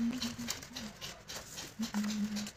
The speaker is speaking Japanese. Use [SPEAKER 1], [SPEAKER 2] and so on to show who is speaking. [SPEAKER 1] Mm-hmm.